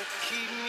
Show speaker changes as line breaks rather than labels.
to keep